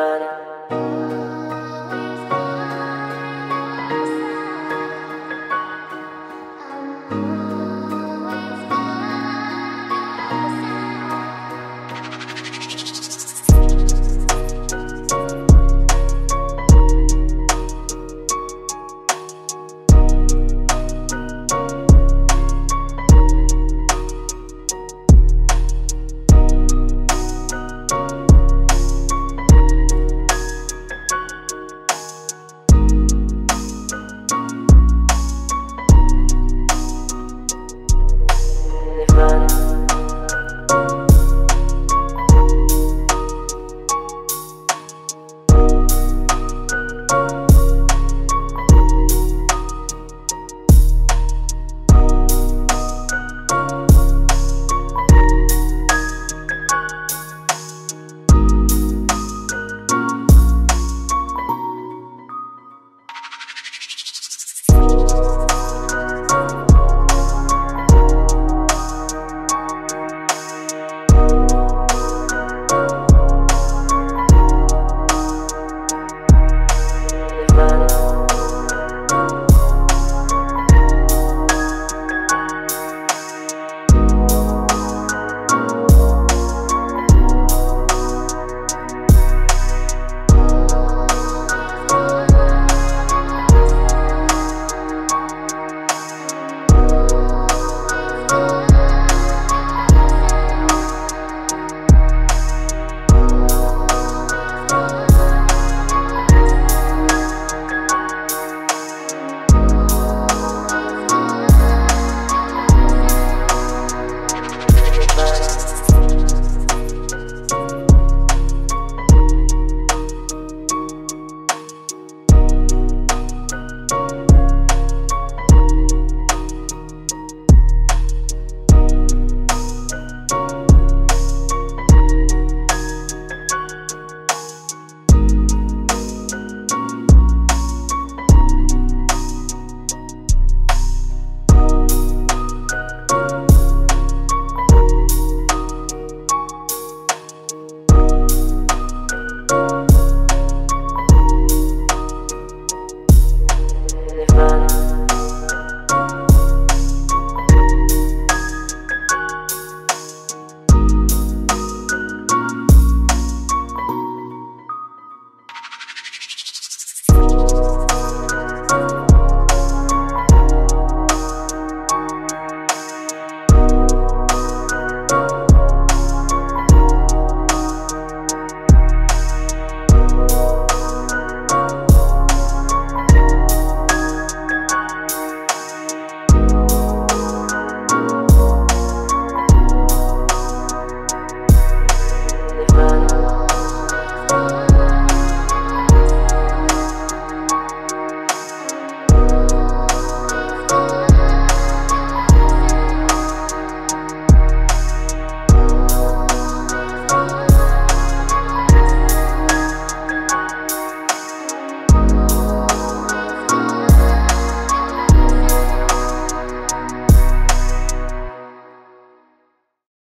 Havana.